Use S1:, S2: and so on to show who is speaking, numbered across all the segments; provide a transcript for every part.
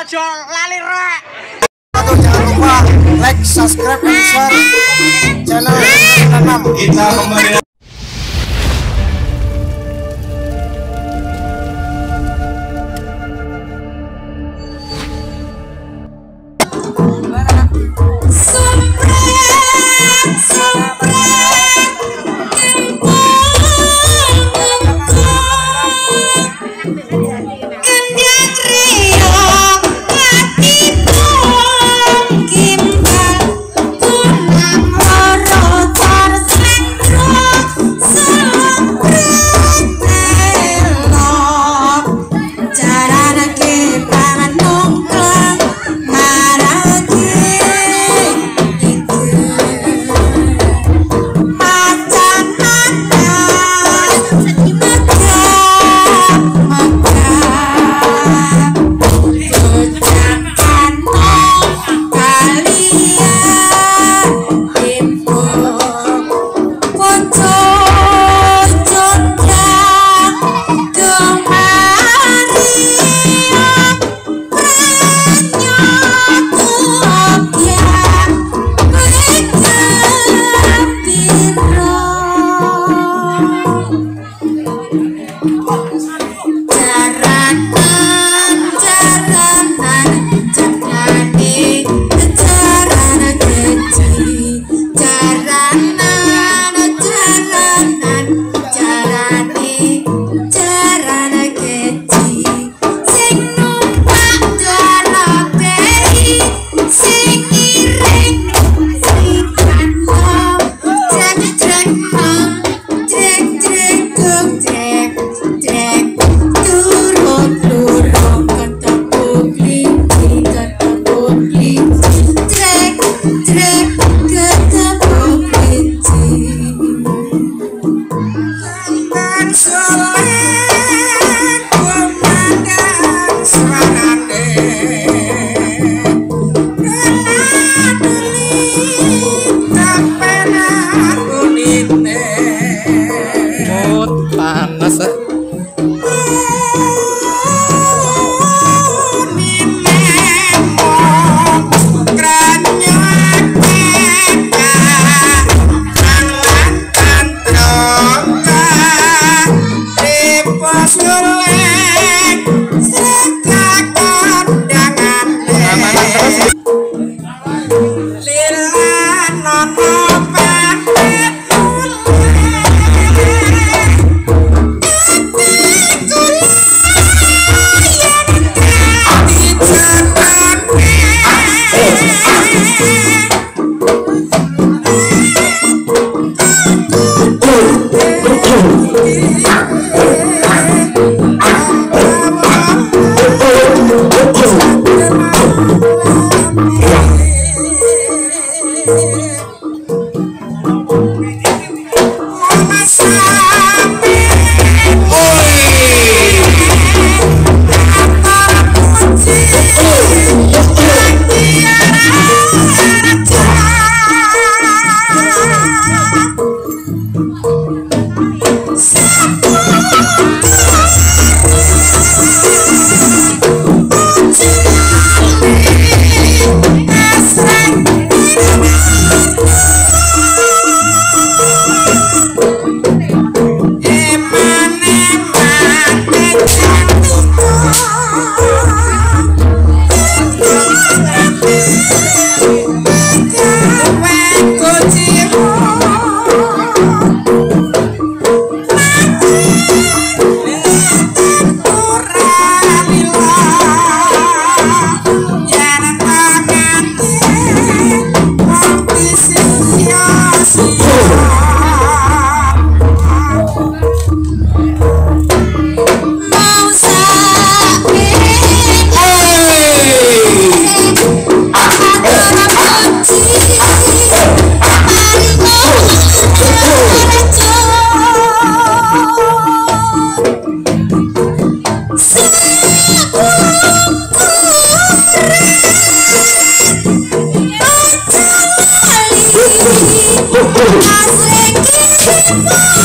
S1: Ojo lali rek.
S2: Atau jangan lupa like, subscribe, dan share channel Nanam.
S3: Kita kembali que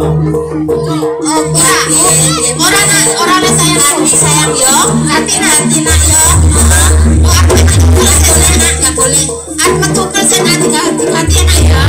S3: Oh, ora ora ora ora sayang yo hati hati nak yo oh aku boleh nak boleh aku metukel sen hati hati hati anak ya